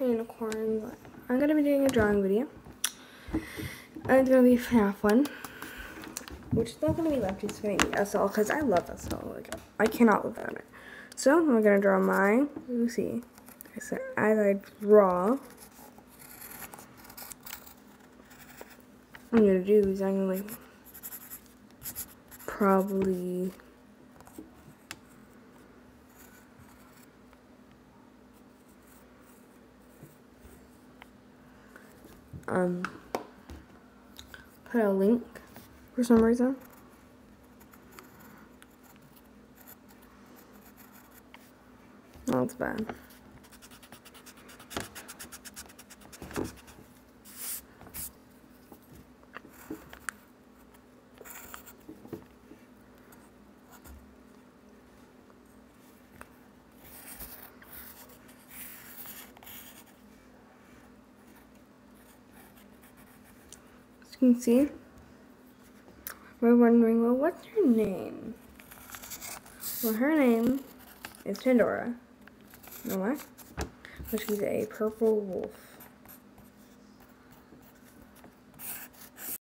unicorns. I'm gonna be doing a drawing video. And it's gonna be FNAF one. Which is not gonna be left, it's gonna be SL because I love SL. Like I cannot live without it. So I'm gonna draw my Lucy. So as I draw I'm gonna do is I'm gonna like probably um, put a link for some reason. That's bad. You can see, we're wondering, well, what's her name? Well, her name is Pandora. You know why? Well, she's a purple wolf.